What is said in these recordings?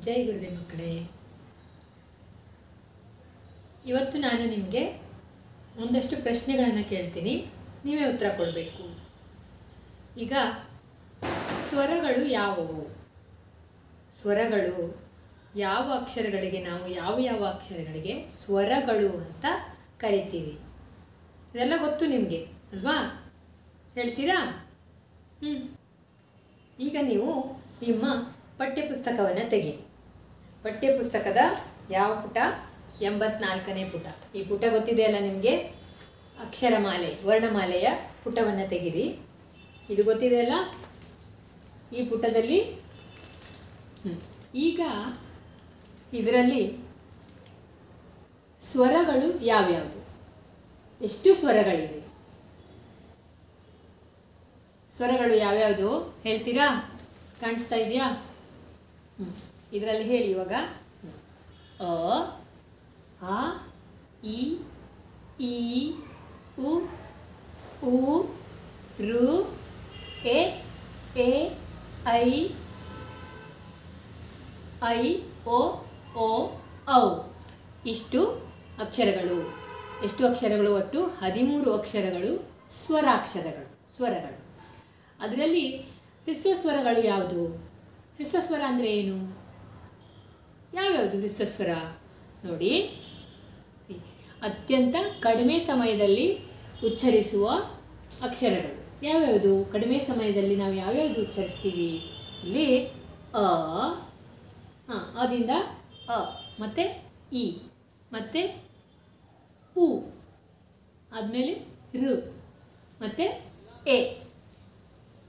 ಜೈ ಗುರುದೇ ಮಕ್ಕಳೇ. ಇವತ್ತು ನಾನು ನಿಮಗೆ ಒಂದಷ್ಟು ಪ್ರಶ್ನೆಗಳನ್ನು ಕೇಳ್ತೀನಿ. ನೀವೇ ಉತ್ತರ ಕೊಡಬೇಕು. ಈಗ ಸ್ವರಗಳು ಯಾವುವು? ಸ್ವರಗಳು ಯಾವ ಅಕ್ಷರಗಳಿಗೆ ನಾವು ಯಾವ ಯಾವ ಅಕ್ಷರಗಳಿಗೆ ಸ್ವರಗಳು ಅಂತ ಕರಿತೀವಿ? ಇದೆಲ್ಲ ಗೊತ್ತು ನಿಮಗೆ, ಅಲ್ವಾ? ಹೇಳ್ತೀರಾ? ಹ್ಞೂ ಈಗ ನೀವು ನಿಮ್ಮ ಪಠ್ಯಪುಸ್ತಕವನ್ನು ತೆಗಿ. ಪಠ್ಯಪುಸ್ತಕದ ಯಾವ ಪುಟ? ಎಂಬತ್ನಾಲ್ಕನೇ ಪುಟ. ಈ ಪುಟ ಗೊತ್ತಿದೆಯಲ್ಲ ನಿಮಗೆ? ಅಕ್ಷರಮಾಲೆ, ವರ್ಣಮಾಲೆಯ ಪುಟವನ್ನು ತೆಗಿರಿ. ಇದು ಗೊತ್ತಿದೆಯಲ್ಲ? ಈ ಪುಟದಲ್ಲಿ. ಈಗ ಇದರಲ್ಲಿ ಸ್ವರಗಳು ಯಾವ್ಯಾವುದು? ಎಷ್ಟು ಸ್ವರಗಳಿವೆ? ಸ್ವರಗಳು ಯಾವ್ಯಾವುದು? ಹೇಳ್ತೀರಾ? ಕಾಣಿಸ್ತಾ ಇದೆಯಾ? ಹ್ಞೂ ಇದರಲ್ಲಿ ಹೇಳಿ ಇವಾಗ. ಅ, ಆ, ಇ ಈ ಉ ಉ, ರು, ಎ ಎ, ಐ ಐ, ಓ ಒ ಔ. ಇಷ್ಟು ಅಕ್ಷರಗಳು. ಎಷ್ಟು ಅಕ್ಷರಗಳು ಒಟ್ಟು? ಹದಿಮೂರು ಅಕ್ಷರಗಳು, ಸ್ವರಾಕ್ಷರಗಳು, ಸ್ವರಗಳು. ಅದರಲ್ಲಿ ಹ್ರಸ್ವ ಸ್ವರಗಳು ಯಾವುದು? ಹ್ರಸ್ವ ಸ್ವರ ಅಂದರೆ ಏನು? ಯಾವ್ಯಾವುದು ವಿಶ್ವಸ್ವರ ನೋಡಿ. ಅತ್ಯಂತ ಕಡಿಮೆ ಸಮಯದಲ್ಲಿ ಉಚ್ಚರಿಸುವ ಅಕ್ಷರಗಳು. ಯಾವ್ಯಾವುದು? ಕಡಿಮೆ ಸಮಯದಲ್ಲಿ ನಾವು ಯಾವ್ಯಾವುದು ಉಚ್ಚರಿಸ್ತೀವಿ? ಇಲ್ಲಿ ಅ ಹಾಂ ಅದಿಂದ ಅ, ಮತ್ತು ಇ, ಮತ್ತು ಉ, ಆದಮೇಲೆ ಋ ಮತ್ತು ಎ,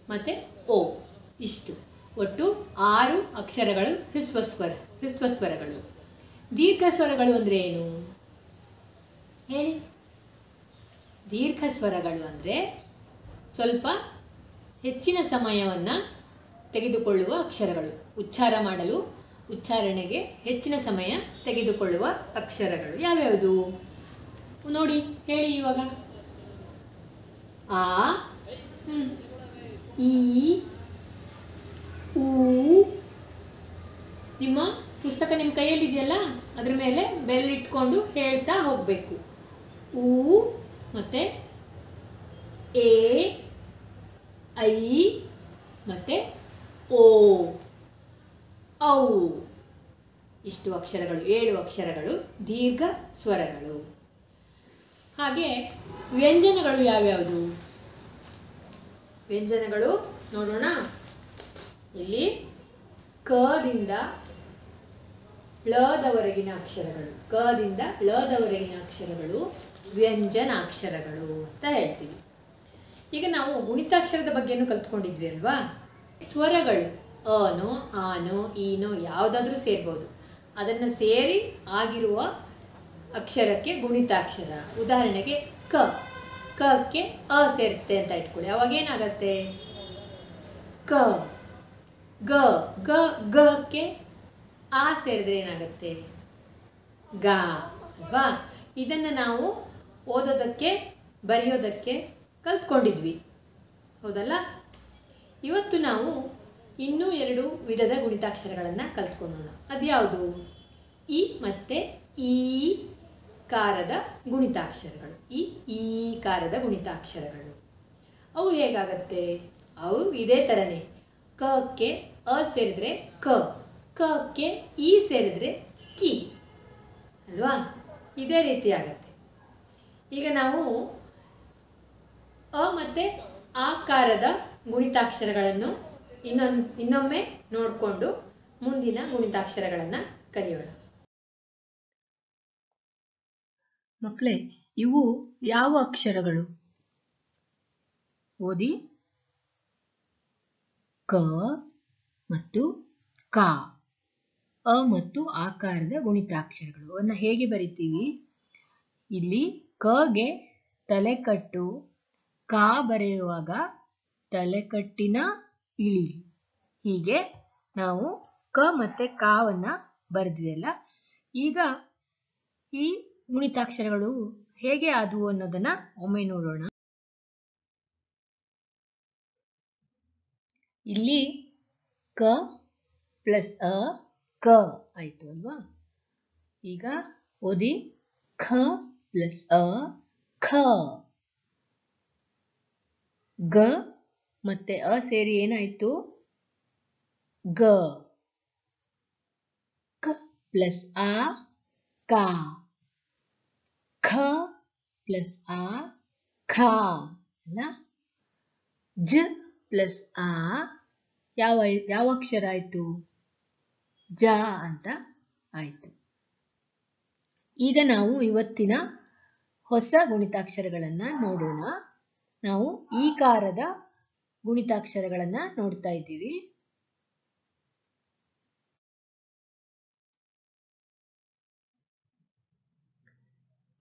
ಮತ್ತು ಓ. ಇಷ್ಟು. ಒಟ್ಟು ಆರು ಅಕ್ಷರಗಳು ಹ್ರಸ್ವ ಸ್ವರ ಹ್ರಸ್ವ ಸ್ವರಗಳು. ದೀರ್ಘ ಸ್ವರಗಳು ಅಂದರೆ ಏನು? ಹೇಳಿ. ದೀರ್ಘ ಸ್ವರಗಳು ಅಂದರೆ ಸ್ವಲ್ಪ ಹೆಚ್ಚಿನ ಸಮಯವನ್ನು ತೆಗೆದುಕೊಳ್ಳುವ ಅಕ್ಷರಗಳು. ಉಚ್ಚಾರ ಮಾಡಲು, ಉಚ್ಚಾರಣೆಗೆ ಹೆಚ್ಚಿನ ಸಮಯ ತೆಗೆದುಕೊಳ್ಳುವ ಅಕ್ಷರಗಳು ಯಾವ್ಯಾವುದು? ನೋಡಿ, ಹೇಳಿ ಇವಾಗ. ಆ. ಈ, ಊ, ನಿಮ್ಮ ಪುಸ್ತಕ ನಿಮ್ಮ ಕೈಯಲ್ಲಿದೆಯಲ್ಲ, ಅದ್ರ ಮೇಲೆ ಬೆಲ್ಲಿಟ್ಕೊಂಡು ಹೇಳ್ತಾ ಹೋಗಬೇಕು. ಊ ಮತ್ತು ಎ, ಐ ಮತ್ತು ಓ. ಔ. ಇಷ್ಟು ಅಕ್ಷರಗಳು, ಏಳು ಅಕ್ಷರಗಳು, ದೀರ್ಘ ಸ್ವರಗಳು. ಹಾಗೆ ವ್ಯಂಜನಗಳು ಯಾವ್ಯಾವುದು? ವ್ಯಂಜನಗಳು, ನೋಡೋಣ. ಇಲ್ಲಿ ಕದಿಂದ ಳದವರೆಗಿನ ಅಕ್ಷರಗಳು. ಕದಿಂದ ಲದವರೆಗಿನ ಅಕ್ಷರಗಳು, ವ್ಯಂಜನ ಅಕ್ಷರಗಳು ಅಂತ ಹೇಳ್ತೀವಿ. ಈಗ ನಾವು ಗುಣಿತಾಕ್ಷರದ ಬಗ್ಗೆನೂ ಕಲ್ತ್ಕೊಂಡಿದ್ವಿ ಅಲ್ವಾ? ಸ್ವರಗಳು ಅನೋ ಆನು ಈನು ಯಾವುದಾದ್ರೂ ಸೇರ್ಬೋದು. ಅದನ್ನು ಸೇರಿ ಆಗಿರುವ ಅಕ್ಷರಕ್ಕೆ ಗುಣಿತಾಕ್ಷರ. ಉದಾಹರಣೆಗೆ ಕ. ಕಕ್ಕೆ ಅ ಸೇರುತ್ತೆ ಅಂತ ಇಟ್ಕೊಳ್ಳಿ. ಅವಾಗ ಏನಾಗತ್ತೆ? ಕ. ಗ. ಗ ಗಕ್ಕೆ ಆ ಸೇರಿದ್ರೆ ಏನಾಗುತ್ತೆ? ಗ ಅಲ್ವಾ ಇದನ್ನು ನಾವು ಓದೋದಕ್ಕೆ, ಬರೆಯೋದಕ್ಕೆ ಕಲ್ತ್ಕೊಂಡಿದ್ವಿ. ಹೌದಲ್ಲ? ಇವತ್ತು ನಾವು ಇನ್ನೂ ಎರಡು ವಿಧದ ಗುಣಿತಾಕ್ಷರಗಳನ್ನು ಕಲ್ತ್ಕೊಳ್ಳೋಣ. ಅದ್ಯಾವುದು? ಇ ಮತ್ತು ಈ ಕಾರದ ಗುಣಿತಾಕ್ಷರಗಳು. ಈ ಈ ಕಾರದ ಗುಣಿತಾಕ್ಷರಗಳು. ಅವು ಹೇಗಾಗತ್ತೆ? ಅವು ಇದೇ ಥರನೇ ಕಕ್ಕೆ ಅ ಸೇರಿದ್ರೆ ಕ. ಕಕ್ಕೆ ಈ ಸೇರಿದರೆ ಕಿ. ಅಲ್ವಾ? ಇದೇ ರೀತಿ ಆಗತ್ತೆ. ಈಗ ನಾವು ಅ ಮತ್ತು ಆಕಾರದ ಗುಣಿತಾಕ್ಷರಗಳನ್ನು ಇನ್ನೊಂದು, ಇನ್ನೊಮ್ಮೆ ನೋಡಿಕೊಂಡು ಮುಂದಿನ ಗುಣಿತಾಕ್ಷರಗಳನ್ನು ಕಲಿಯೋಣ. ಮಕ್ಕಳೇ ಇವು ಯಾವ ಅಕ್ಷರಗಳು? ಓದಿ. ಕ ಮತ್ತು ಕ. ಅ ಮತ್ತು ಆಕಾರದ ಗುಣಿತಾಕ್ಷರಗಳು. ಅವನ್ನ ಹೇಗೆ ಬರಿತೀವಿ? ಇಲ್ಲಿ ಕಗೆ ತಲೆಕಟ್ಟು, ಕಾ ಬರೆಯುವಾಗ ತಲೆಕಟ್ಟಿನ ಇಳಿ. ಹೀಗೆ ನಾವು ಕ ಮತ್ತೆ ಕಾವನ್ನ ಬರೆದ್ವಿ ಅಲ್ಲ? ಈಗ ಈ ಗುಣಿತಾಕ್ಷರಗಳು ಹೇಗೆ ಆದವು ಅನ್ನೋದನ್ನ ಒಮ್ಮೆ ನೋಡೋಣ. ಇಲ್ಲಿ ಕ ಪ್ಲಸ್ ಅ ಕ ಆಯಿತು ಅಲ್ವಾ ಈಗ ಓದಿ ಖ ಪ್ಲಸ್ ಅ ಖ ಗ ಮತ್ತೆ ಅ ಸೇರಿ ಏನಾಯ್ತು ಗ ಕ ಪ್ಲಸ್ ಆ ಕ ಖ ಪ್ಲಸ್ ಆ ಖ ಅಲ್ಲ ಜ ಪ್ಲಸ್ ಆ ಯಾವ ಯಾವ ಅಕ್ಷರ ಆಯ್ತು ಜ ಅಂತ ಆಯ್ತು. ಈಗ ನಾವು ಇವತ್ತಿನ ಹೊಸ ಗುಣಿತಾಕ್ಷರಗಳನ್ನ ನೋಡೋಣ. ನಾವು ಈ ಕಾರದ ಗುಣಿತಾಕ್ಷರಗಳನ್ನ ನೋಡ್ತಾ ಇದ್ದೀವಿ.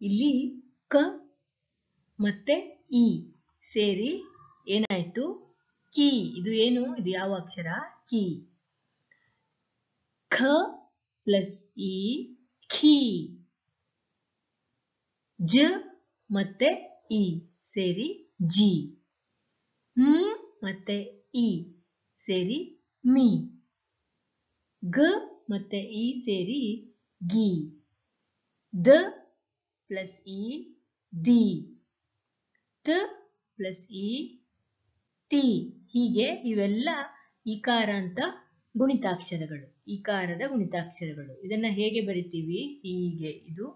ಇಲ್ಲಿ ಕ ಮತ್ತೆ ಇ ಸೇರಿ ಏನಾಯ್ತು? ಕಿ. ಇದು ಏನು? ಇದು ಯಾವ ಅಕ್ಷರ? ಕಿ. ಖ ಪ್ಲಸ್ ಇ ಖಿ ಜ ಮತ್ತೆ ಇ ಸೇರಿ ಜಿ ಹ್ಮ್ ಮತ್ತೆ ಇ ಸೇರಿ ಮಿ. ಗ ಮತ್ತೆ ಇ ಸೇರಿ ಗಿ ದ ಪ್ಲಸ್ ಇ ದಿ. ತ ಪ್ಲಸ್ ಇ ಟಿ. ಹೀಗೆ ಇವೆಲ್ಲ ಇಕಾರ ಅಂತ ಗುಣಿತಾಕ್ಷರಗಳು. ಇಕಾರದ ಗುಣಿತಾಕ್ಷರಗಳು. ಇದನ್ನ ಹೇಗೆ ಬರಿತೀವಿ? ಹೀಗೆ ಇದು.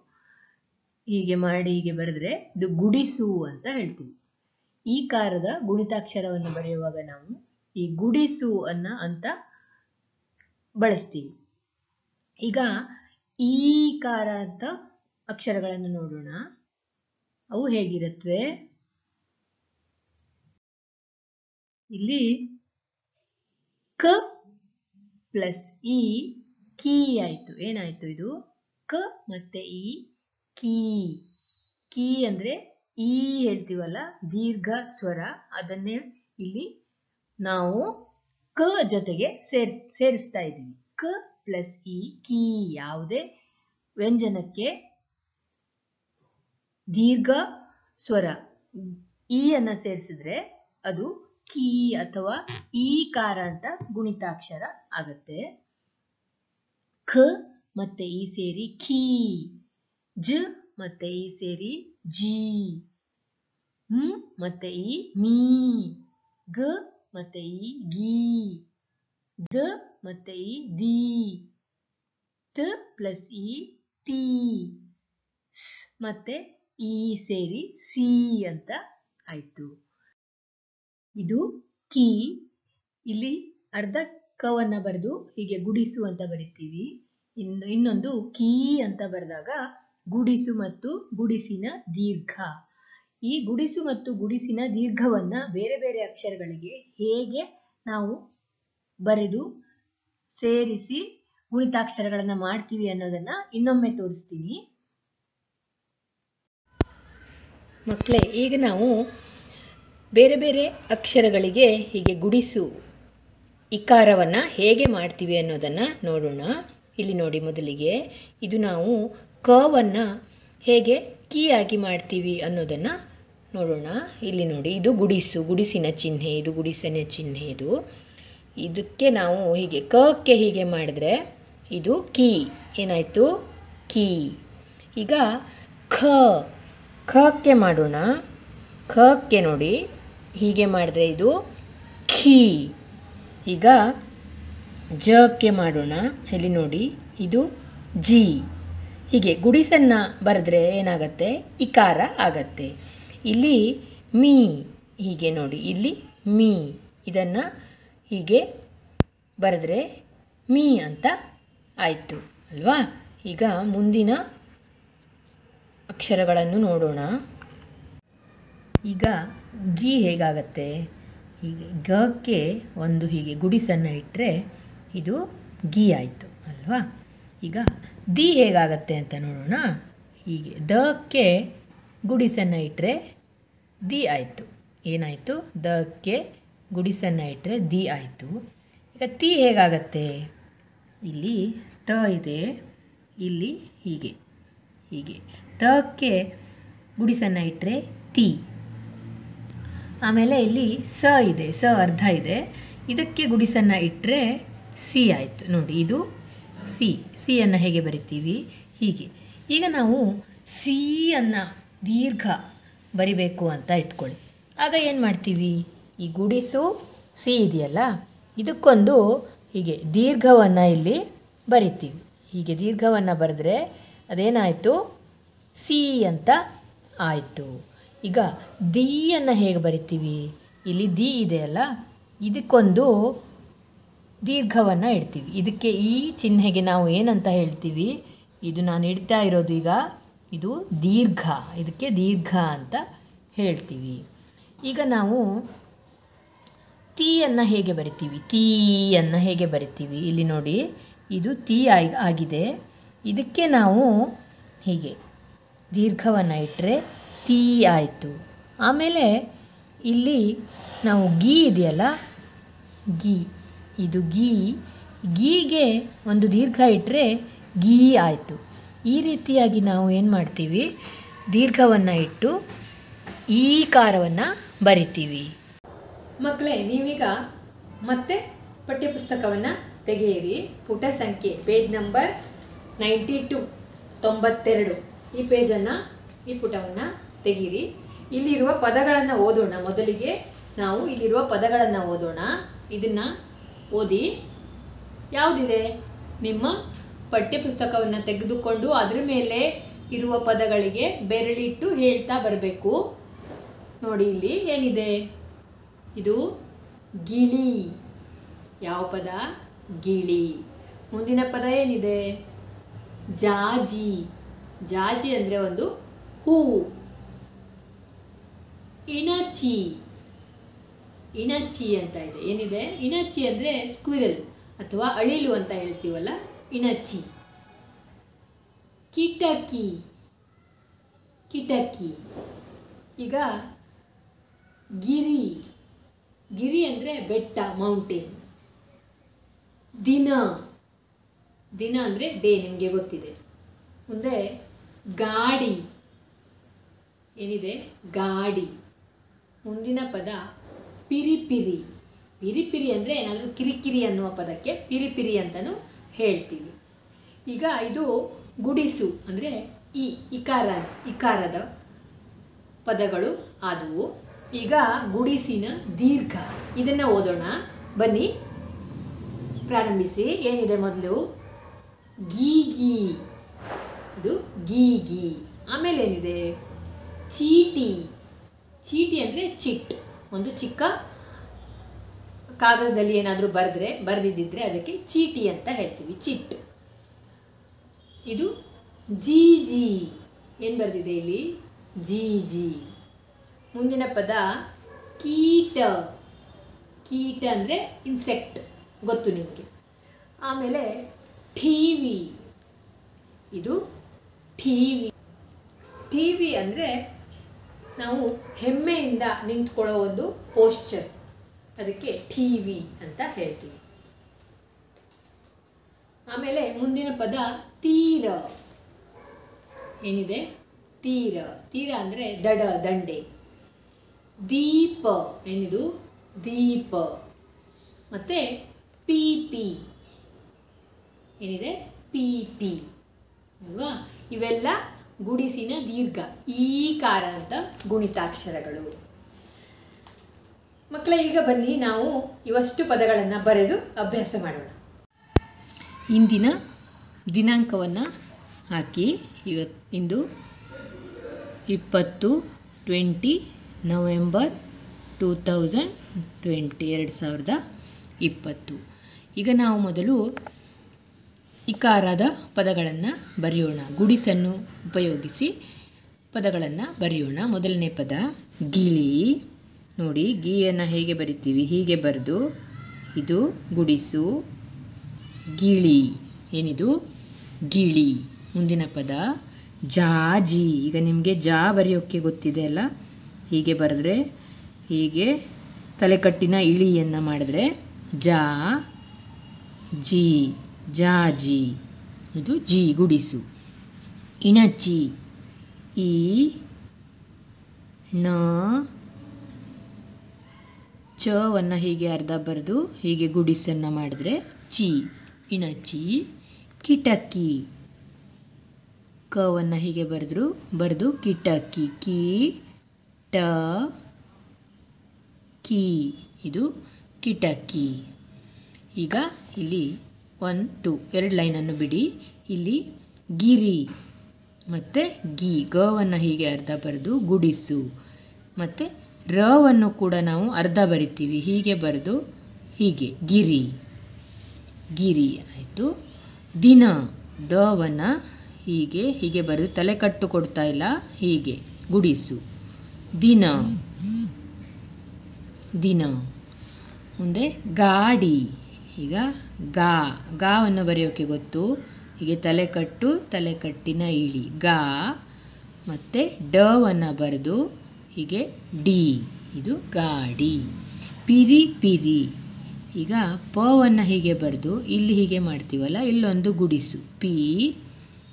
ಹೀಗೆ ಮಾಡಿ ಹೀಗೆ ಬರೆದ್ರೆ ಇದು ಗುಡಿಸು ಅಂತ ಹೇಳ್ತೀವಿ. ಈ ಕಾರದ ಗುಣಿತಾಕ್ಷರವನ್ನು ಬರೆಯುವಾಗ ನಾವು ಈ ಗುಡಿಸು ಅನ್ನ ಅಂತ ಬಳಸ್ತೀವಿ. ಈಗ ಕಾರ ಅಂತ ಅಕ್ಷರಗಳನ್ನು ನೋಡೋಣ. ಅವು ಹೇಗಿರುತ್ತವೆ ಇಲ್ಲಿ ಕ ಪ್ಲಸ್ ಇ, ಕೀ ಆಯಿತು. ಏನಾಯಿತು ಇದು? ಕ ಮತ್ತೆ ಇ, ಕೀ. ಕೀ ಅಂದರೆ ಇ ಹೇಳ್ತೀವಲ್ಲ, ದೀರ್ಘ ಸ್ವರ. ಅದನ್ನೇ ಇಲ್ಲಿ ನಾವು ಕ ಜೊತೆಗೆ ಸೇರ್, ಸೇರಿಸ್ತಾ ಇದ್ದೀವಿ. ಕ ಪ್ಲಸ್ ಇ, ಕೀ. ಯಾವುದೇ ವ್ಯಂಜನಕ್ಕೆ ದೀರ್ಘ ಸ್ವರ. ಇ ಅನ್ನ ಸೇರಿಸಿದ್ರೆ ಅದು ಕೀ ಅಥವಾ ಈ ಕಾರ ಅಂತ ಗುಣಿತಾಕ್ಷರ ಆಗತ್ತೆ. ಖ ಮತ್ತೆ ಈ ಸೇರಿ ಖೀ, ಜ ಮತ್ತೆ ಈ ಸೇರಿ ಜಿ ಹ್ಮ್ ಮತ್ತೆ ಈ ಮೀ ಗ ಮತ್ತೆ ಈ ಗೀ ದ ಮತ್ತೆ ಈ ದಿ, ತ ಪ್ಲಸ್ ಈ ಟಿ ಮತ್ತೆ ಈ ಸೇರಿ ಸಿ ಅಂತ ಆಯ್ತು. ಇದು ಕೀ. ಇಲ್ಲಿ ಅರ್ಧ ಕವನ್ನ ಬರೆದು ಹೀಗೆ ಗುಡಿಸು ಅಂತ ಬರಿತೀವಿ. ಇನ್ನು, ಇನ್ನೊಂದು ಕೀ ಅಂತ ಬರೆದಾಗ ಗುಡಿಸು ಮತ್ತು ಗುಡಿಸಿನ ದೀರ್ಘ. ಈ ಗುಡಿಸು ಮತ್ತು ಗುಡಿಸಿನ ದೀರ್ಘವನ್ನ ಬೇರೆ ಬೇರೆ ಅಕ್ಷರಗಳಿಗೆ ಹೇಗೆ ನಾವು ಬರೆದು ಸೇರಿಸಿ ಗುಣಿತಾಕ್ಷರಗಳನ್ನ ಮಾಡ್ತೀವಿ ಅನ್ನೋದನ್ನ ಇನ್ನೊಮ್ಮೆ ತೋರಿಸ್ತೀನಿ. ಮಕ್ಕಳೇ ಈಗ ನಾವು ಬೇರೆ ಬೇರೆ ಅಕ್ಷರಗಳಿಗೆ ಹೀಗೆ ಗುಡಿಸು ಇಕಾರವನ್ನು ಹೇಗೆ ಮಾಡ್ತೀವಿ ಅನ್ನೋದನ್ನು ನೋಡೋಣ. ಇಲ್ಲಿ ನೋಡಿ ಮೊದಲಿಗೆ ಇದು ನಾವು ಕವನ್ನು ಹೇಗೆ ಕೀ ಆಗಿ ಮಾಡ್ತೀವಿ ಅನ್ನೋದನ್ನು ನೋಡೋಣ. ಇಲ್ಲಿ ನೋಡಿ ಇದು ಗುಡಿಸು, ಗುಡಿಸಿನ ಚಿಹ್ನೆ, ಇದು ಗುಡಿಸಿನ ಚಿಹ್ನೆ ಇದು. ಇದಕ್ಕೆ ನಾವು ಹೀಗೆ ಕಕ್ಕೆ ಹೀಗೆ ಮಾಡಿದ್ರೆ ಇದು ಕೀ. ಏನಾಯಿತು? ಕೀ. ಈಗ ಖ ಖಕ್ಕೆ ಮಾಡೋಣ. ಖಕ್ಕೆ ನೋಡಿ. ಹೀಗೆ ಮಾಡಿದ್ರೆ ಇದು ಖೀ. ಈಗ ಜಕ್ಕೆ ಮಾಡೋಣ. ಇಲ್ಲಿ ನೋಡಿ, ಇದು ಜಿ. ಹೀಗೆ ಗುಡಿಸನ್ನು ಬರೆದ್ರೆ ಏನಾಗತ್ತೆ? ಇಕಾರ ಆಗತ್ತೆ. ಇಲ್ಲಿ ಮೀ, ಹೀಗೆ ನೋಡಿ, ಇಲ್ಲಿ ಮೀ. ಇದನ್ನು ಹೀಗೆ ಬರೆದ್ರೆ ಮೀ ಅಂತ ಆಯಿತು, ಅಲ್ವಾ? ಈಗ ಮುಂದಿನ ಅಕ್ಷರಗಳನ್ನು ನೋಡೋಣ. ಈಗ ಗಿ ಹೇಗಾಗತ್ತೆ? ಹೀಗೆ ಗಕ್ಕೆ ಒಂದು ಹೀಗೆ ಗುಡಿಸನ್ನು ಇಟ್ಟರೆ ಇದು ಗಿ ಆಯಿತು, ಅಲ್ವಾ? ಈಗ ದಿ ಹೇಗಾಗತ್ತೆ ಅಂತ ನೋಡೋಣ. ಹೀಗೆ ದಕ್ಕೆ ಗುಡಿಸನ್ನು ಇಟ್ಟರೆ ದಿ ಆಯಿತು. ಏನಾಯಿತು? ದಕ್ಕೆ ಗುಡಿಸನ್ನು ಇಟ್ಟರೆ ದಿ ಆಯಿತು. ಈಗ ತಿ ಹೇಗಾಗತ್ತೆ? ಇಲ್ಲಿ ತ ಇದೆ, ಇಲ್ಲಿ ಹೀಗೆ. ಹೀಗೆ ತಕ್ಕೆ ಗುಡಿಸನ್ನು ಇಟ್ಟರೆ ತಿ. ಆಮೇಲೆ ಇಲ್ಲಿ ಸ ಇದೆ, ಸ ಅರ್ಧ ಇದೆ. ಇದಕ್ಕೆ ಗುಡಿಸನ್ನು ಇಟ್ಟರೆ ಸಿ ಆಯಿತು. ನೋಡಿ, ಇದು ಸಿ. ಸಿಯನ್ನು ಹೇಗೆ ಬರಿತೀವಿ? ಹೀಗೆ. ಈಗ ನಾವು ಸಿ ಅನ್ನು ದೀರ್ಘ ಬರಿಬೇಕು ಅಂತ ಇಟ್ಕೊಳ್ಳಿ. ಆಗ ಏನು ಮಾಡ್ತೀವಿ? ಈ ಗುಡಿಸು ಸಿ ಇದೆಯಲ್ಲ? ಇದಕ್ಕೊಂದು ಹೀಗೆ ದೀರ್ಘವನ್ನು ಇಲ್ಲಿ ಬರಿತೀವಿ. ಹೀಗೆ ದೀರ್ಘವನ್ನು ಬರೆದ್ರೆ ಅದೇನಾಯಿತು? ಸಿ ಅಂತ ಆಯಿತು. ಈಗ ದಿಯನ್ನು ಹೇಗೆ ಬರಿತೀವಿ? ಇಲ್ಲಿ ದಿ ಇದೆಯಲ್ಲ ಇದಕ್ಕೊಂದು ದೀರ್ಘವನ್ನು ಇಡ್ತೀವಿ. ಇದಕ್ಕೆ ಈ ಚಿಹ್ನೆಗೆ ನಾವು ಏನಂತ ಹೇಳ್ತೀವಿ? ಇದು ನಾನು ಇಡ್ತಾ ಇರೋದು ಈಗ ಇದು ದೀರ್ಘ. ಇದಕ್ಕೆ ದೀರ್ಘ ಅಂತ ಹೇಳ್ತೀವಿ. ಈಗ ನಾವು ತೀಯನ್ನು ಹೇಗೆ ಬರಿತೀವಿ? ತೀಯನ್ನು ಹೇಗೆ ಬರಿತೀವಿ? ಇಲ್ಲಿ ನೋಡಿ, ಇದು ತೀ ಆಗಿ ಆಗಿದೆ. ಇದಕ್ಕೆ ನಾವು ಹೀಗೆ ದೀರ್ಘವನ್ನು ಇಟ್ಟರೆ ತೀ ಆಯಿತು ಆಮೇಲೆ ಇಲ್ಲಿ ನಾವು ಗೀ ಇದೆಯಲ್ಲ? ಗೀ. ಇದು ಗೀ. ಗೀಗೆ ಒಂದು ದೀರ್ಘ ಇಟ್ಟರೆ ಗೀ ಆಯಿತು. ಈ ರೀತಿಯಾಗಿ ನಾವು ಏನು ಮಾಡ್ತೀವಿ? ದೀರ್ಘವನ್ನು ಇಟ್ಟು ಈ ಕಾರವನ್ನು ಬರಿತೀವಿ. ಮಕ್ಕಳೇ ನೀವೀಗ ಮತ್ತೆ ಪಠ್ಯಪುಸ್ತಕವನ್ನು ತೆಗೆಯಿರಿ. ಪುಟ ಸಂಖ್ಯೆ, ಪೇಜ್ ನಂಬರ್ ನೈಂಟಿ ಟು, ತೊಂಬತ್ತೆರಡು. ಈ ಪೇಜನ್ನು, ಈ ಪುಟವನ್ನು ತೆಗೀರಿ. ಇಲ್ಲಿರುವ ಪದಗಳನ್ನು ಓದೋಣ. ಮೊದಲಿಗೆ ನಾವು ಇಲ್ಲಿರುವ ಪದಗಳನ್ನು ಓದೋಣ. ಇದನ್ನು ಓದಿ, ಯಾವುದಿದೆ? ನಿಮ್ಮ ಪಠ್ಯಪುಸ್ತಕವನ್ನು ತೆಗೆದುಕೊಂಡು ಅದರ ಮೇಲೆ ಇರುವ ಪದಗಳಿಗೆ ಬೆರಳಿಟ್ಟು ಹೇಳ್ತಾ ಬರಬೇಕು. ನೋಡಿ ಇಲ್ಲಿ ಏನಿದೆ? ಇದು ಗಿಳಿ. ಯಾವ ಪದ? ಗಿಳಿ. ಮುಂದಿನ ಪದ ಏನಿದೆ? ಜಾಜಿ. ಜಾಜಿ ಅಂದರೆ ಒಂದು ಹೂವು ಇಣಚಿ. ಇಣಚಿ ಅಂತ ಇದೆ. ಏನಿದೆ? ಇಣಚಿ ಅಂದರೆ ಸ್ಕ್ವಿರಲ್ ಅಥವಾ ಅಳಿಲು ಅಂತ ಹೇಳ್ತೀವಲ್ಲ? ಇಣಚಿ. ಕಿಟಕಿ. ಕಿಟಕಿ. ಈಗ ಗಿರಿ. ಗಿರಿ ಅಂದರೆ ಬೆಟ್ಟ ಮೌಂಟೇನ್ ದಿನ. ದಿನ ಅಂದರೆ ಡೇ ನಿಮಗೆ ಗೊತ್ತಿದೆ. ಮುಂದೆ ಗಾಡಿ. ಏನಿದೆ? ಗಾಡಿ. ಮುಂದಿನ ಪದ ಪಿರಿಪಿರಿ. ಪಿರಿಪಿರಿ ಅಂದರೆ ಏನಾದರೂ ಕಿರಿಕಿರಿ ಅನ್ನುವ ಪದಕ್ಕೆ ಪಿರಿಪಿರಿ ಅಂತಲೂ ಹೇಳ್ತೀವಿ. ಈಗ ಇದು ಗುಡಿಸು ಅಂದರೆ ಈ ಇಕಾರ, ಇಕಾರದ ಪದಗಳು ಆದವು. ಈಗ ಗುಡಿಸಿನ ದೀರ್ಘ. ಇದನ್ನು ಓದೋಣ. ಬನ್ನಿ. ಪ್ರಾರಂಭಿಸಿ. ಏನಿದೆ ಮೊದಲು? ಗೀಗಿ ಇದು ಗೀಗಿ ಆಮೇಲೆ ಏನಿದೆ? ಚೀಟಿ. ಚೀಟಿ ಅಂದರೆ ಚಿಟ್. ಒಂದು ಚಿಕ್ಕ ಕಾಗದದಲ್ಲಿ ಏನಾದರೂ ಬರೆದ್ರೆ, ಬರೆದಿದ್ದಿದ್ರೆ ಅದಕ್ಕೆ ಚೀಟಿ ಅಂತ ಹೇಳ್ತೀವಿ, ಚಿಟ್. ಇದು ಜಿ ಜಿ ಏನು ಬರೆದಿದೆ ಇಲ್ಲಿ? ಜಿ ಜಿ ಮುಂದಿನ ಪದ ಕೀಟ. ಕೀಟ ಅಂದರೆ ಇನ್ಸೆಕ್ಟ್ ಗೊತ್ತು ನಿಮಗೆ? ಆಮೇಲೆ ಟಿವಿ ಇದು ಟಿವಿ ಟಿವಿ ಅಂದರೆ ನಾವು ಹೆಮ್ಮೆಯಿಂದ ನಿಂತ್ಕೊಳ್ಳೋ ಒಂದು ಪೋಶ್ಚರ್ ಅದಕ್ಕೆ ಟಿ ವಿ ಅಂತ ಹೇಳ್ತೀವಿ. ಆಮೇಲೆ ಮುಂದಿನ ಪದ ತೀರ. ಏನಿದೆ? ತೀರ. ತೀರ ಅಂದರೆ ದಡ, ದಂಡೆ. ದೀಪ. ಏನಿದು? ದೀಪ. ಮತ್ತು ಪಿ ಪಿ ಏನಿದೆ? ಪಿ ಪಿ ಅಲ್ವಾ? ಇವೆಲ್ಲ ಗುಡಿಸಿನ ದೀರ್ಘ ಈಕಾರ ಅಂತ ಗುಣಿತಾಕ್ಷರಗಳು. ಮಕ್ಕಳ, ಈಗ ಬನ್ನಿ ನಾವು ಇವಷ್ಟು ಪದಗಳನ್ನು ಬರೆದು ಅಭ್ಯಾಸ ಮಾಡೋಣ. ಇಂದಿನ ದಿನಾಂಕವನ್ನು ಹಾಕಿ ಇವತ್ತು ಇಂದು ಇಪ್ಪತ್ತು twenty November two thousand twenty, ಎರಡು ಸಾವಿರದ ಇಪ್ಪತ್ತು. ಈಗ ನಾವು ಮೊದಲು ಇಕಾರದ ಪದಗಳನ್ನು ಬರೆಯೋಣ. ಗುಡಿಸನ್ನು ಉಪಯೋಗಿಸಿ ಪದಗಳನ್ನು ಬರೆಯೋಣ. ಮೊದಲನೇ ಪದ, ಗಿಳಿ. ನೋಡಿ, ಗೀಯನ್ನು ಹೇಗೆ ಬರಿತೀವಿ? ಹೀಗೆ ಬರೆದು, ಇದು ಗುಡಿಸು, ಗಿಳಿ. ಏನಿದು? ಗಿಳಿ. ಮುಂದಿನ ಪದ, ಜಾಜಿ. ಈಗ ನಿಮಗೆ ಜಾ ಬರೆಯೋಕ್ಕೆ ಗೊತ್ತಿದೆ ಅಲ್ಲ? ಹೀಗೆ ಬರೆದ್ರೆ, ಹೀಗೆ ತಲೆಕಟ್ಟಿನ ಇಳಿಯನ್ನು ಮಾಡಿದ್ರೆ, ಜಾ, ಜಿ. ಜಾಜಿ. ಇದು ಜಿ, ಗುಡಿಸು. ಇಣಚಿ. ಇ ನ ಚವನ್ನು ಹೀಗೆ ಅರ್ಧ ಬರೆದು ಹೀಗೆ ಗುಡಿಸನ್ನು ಮಾಡಿದ್ರೆ ಚಿ. ಇಣಚಿ. ಕಿಟಕಿ. ಕವನ್ನು ಹೀಗೆ ಬರೆದ್ರು, ಬರೆದು ಕಿಟಕಿ. ಕಿ, ಟ, ಕಿ. ಇದು ಕಿಟಕಿ. ಈಗ ಇಲ್ಲಿ ಒನ್ ಟು ಎರಡು ಲೈನನ್ನು ಬಿಡಿ. ಇಲ್ಲಿ ಗಿರಿ ಮತ್ತು ಗಿ ಗವನ್ನು ಹೀಗೆ ಅರ್ಧ ಬರೆದು ಗುಡಿಸು. ಮತ್ತು ರವನ್ನು ಕೂಡ ನಾವು ಅರ್ಧ ಬರಿತೀವಿ. ಹೀಗೆ ಬರೆದು ಹೀಗೆ, ಗಿರಿ. ಗಿರಿ ಆಯಿತು. ದಿನ ದವನ್ನು ಹೀಗೆ ಹೀಗೆ ಬರೆದು ತಲೆ ಕಟ್ಟು ಕೊಡ್ತಾ ಇಲ್ಲ. ಹೀಗೆ, ಗುಡಿಸು. ದಿನ ದಿನ. ಮುಂದೆ ಗಾಡಿ. ಈಗ ಗಾ. ಗಾವನ್ನು ಬರೆಯೋಕ್ಕೆ ಗೊತ್ತು. ಹೀಗೆ ತಲೆ ಕಟ್ಟು, ತಲೆ ಕಟ್ಟಿನ ಇಳಿ. ಗಾ ಮತ್ತು ಡವನ್ನು ಬರೆದು ಹೀಗೆ ಡಿ. ಇದು ಗಾಡಿ. ಪಿರಿ ಪಿರಿ. ಈಗ ಪವನ್ನು ಹೀಗೆ ಬರೆದು ಇಲ್ಲಿ ಹೀಗೆ ಮಾಡ್ತೀವಲ್ಲ, ಇಲ್ಲೊಂದು ಗುಡಿಸು. ಪಿ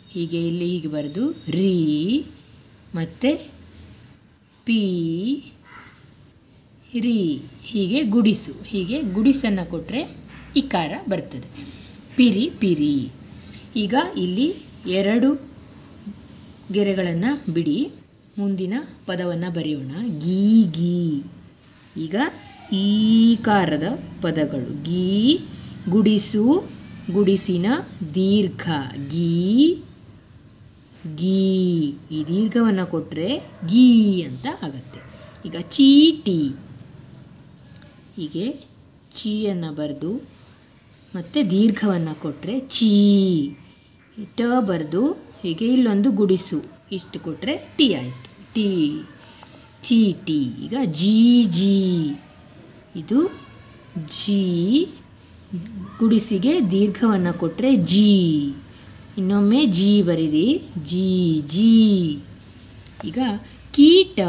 ಹೀಗೆ ಇಲ್ಲಿ ಹೀಗೆ ಬರೆದು ರೀ ಮತ್ತು ಪಿ ರೀ. ಹೀಗೆ ಗುಡಿಸು. ಹೀಗೆ ಗುಡಿಸನ್ನು ಕೊಟ್ಟರೆ ಇಕಾರ ಬರ್ತದೆ. ಪಿರಿ ಪಿರಿ. ಈಗ ಇಲ್ಲಿ ಎರಡು ಗೆರೆಗಳನ್ನು ಬಿಡಿ. ಮುಂದಿನ ಪದವನ್ನು ಬರೆಯೋಣ. ಗೀ ಗೀ. ಈಗ ಈಕಾರದ ಪದಗಳು. ಗೀ, ಗುಡಿಸು, ಗುಡಿಸಿನ ದೀರ್ಘ. ಗೀ ಗೀ. ಈ ದೀರ್ಘವನ್ನು ಕೊಟ್ಟರೆ ಗೀ ಅಂತ ಆಗತ್ತೆ. ಈಗ ಚೀಟಿ. ಹೀಗೆ ಚೀಯನ್ನು ಬರೆದು ಮತ್ತು ದೀರ್ಘವನ್ನು ಕೊಟ್ಟರೆ ಚೀ. ಟ ಬರೆದು ಹೀಗೆ ಇಲ್ಲೊಂದು ಗುಡಿಸು. ಇಷ್ಟು ಕೊಟ್ಟರೆ ಟಿ ಆಯಿತು. ಟಿ. ಟೀ. ಈಗ ಜಿ ಜಿ. ಇದು ಜಿ. ಗುಡಿಸಿಗೆ ದೀರ್ಘವನ್ನು ಕೊಟ್ಟರೆ ಜಿ. ಇನ್ನೊಮ್ಮೆ ಜಿ ಬರೀರಿ. ಜಿ ಜಿ. ಈಗ ಕೀಟ.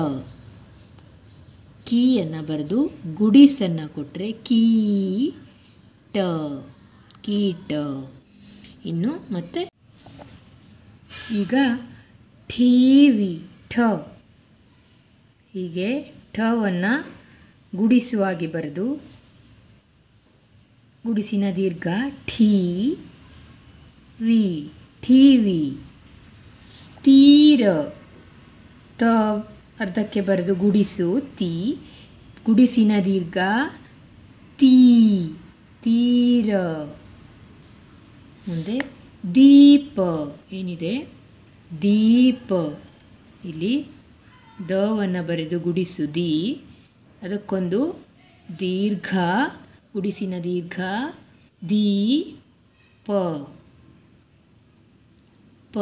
ಕೀಯನ್ನು ಬರೆದು ಗುಡಿಸನ್ನು ಕೊಟ್ಟರೆ ಕೀ. ಟ ಕೀಟ. ಇನ್ನು ಮತ್ತೆ ಈಗ ಠೀವಿ, ಠ. ಹೀಗೆ ಠವನ್ನು ಗುಡಿಸುವಾಗಿ ಬರೆದು ಗುಡಿಸಿನ ದೀರ್ಘ ಠೀ ವಿ ಠೀವಿ. ತೀರ. ತ ಅರ್ಧಕ್ಕೆ ಬರೆದು ಗುಡಿಸು, ತೀ. ಗುಡಿಸಿನ ದೀರ್ಘ ತೀ. ತೀರ ಮುಂದೆ ದೀಪ ಏನಿದೆ? ದೀಪ. ಇಲ್ಲಿ ದವನ್ನು ಬರೆದು ಗುಡಿಸು, ದಿ. ಅದಕ್ಕೊಂದು ದೀರ್ಘ, ಗುಡಿಸಿನ ದೀರ್ಘ, ದೀ, ಪ. ಪ.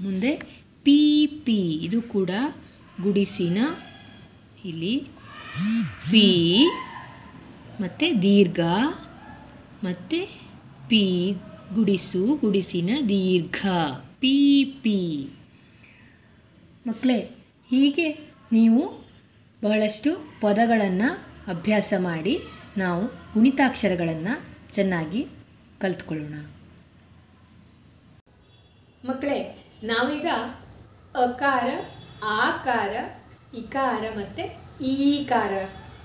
ಮುಂದೆ ಪಿ ಪಿ. ಇದು ಕೂಡ ಗುಡಿಸಿನ, ಇಲ್ಲಿ ಪಿ. ಮತ್ತು ದೀರ್ಘ. ಮತ್ತು ಪಿ ಗುಡಿಸು ಗುಡಿಸಿನ ದೀರ್ಘ. ಪಿ ಪಿ. ಮಕ್ಕಳೇ ಹೀಗೆ ನೀವು ಬಹಳಷ್ಟು ಪದಗಳನ್ನು ಅಭ್ಯಾಸ ಮಾಡಿ ನಾವು ಗುಣಿತಾಕ್ಷರಗಳನ್ನು ಚೆನ್ನಾಗಿ ಕಲ್ತ್ಕೊಳ್ಳೋಣ. ಮಕ್ಕಳೇ ನಾವೀಗ ಅಕಾರ, ಆಕಾರ, ಇಕಾರ ಮತ್ತು ಈಕಾರ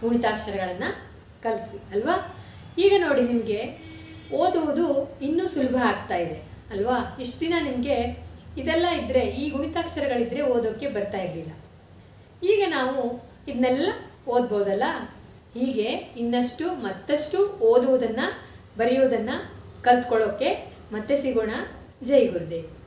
ಗುಣಿತಾಕ್ಷರಗಳನ್ನು ಕಲ್ತ್ವಿ, ಅಲ್ವಾ? ಈಗ ನೋಡಿ ನಿಮಗೆ ಓದುವುದು ಇನ್ನೂ ಸುಲಭ ಆಗ್ತಾ ಇದೆ, ಅಲ್ವಾ? ಇಷ್ಟು ದಿನ ನಿಮಗೆ ಇದೆಲ್ಲ ಇದ್ದರೆ ಈ ಗುಣಿತಾಕ್ಷರಗಳಿದ್ದರೆ ಓದೋಕ್ಕೆ ಬರ್ತಾ ಇರಲಿಲ್ಲ. ಈಗ ನಾವು ಇದನ್ನೆಲ್ಲ ಓದ್ಬೋದಲ್ಲ? ಹೀಗೆ ಇನ್ನಷ್ಟು ಮತ್ತಷ್ಟು ಓದುವುದನ್ನು, ಬರೆಯುವುದನ್ನು ಕಲ್ತ್ಕೊಳ್ಳೋಕ್ಕೆ ಮತ್ತೆ ಸಿಗೋಣ. ಜೈ ಗುರುದೇವ್.